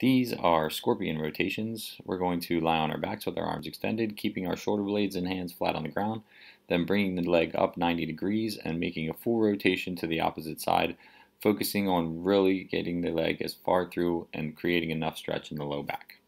These are scorpion rotations. We're going to lie on our backs with our arms extended, keeping our shoulder blades and hands flat on the ground, then bringing the leg up 90 degrees and making a full rotation to the opposite side, focusing on really getting the leg as far through and creating enough stretch in the low back.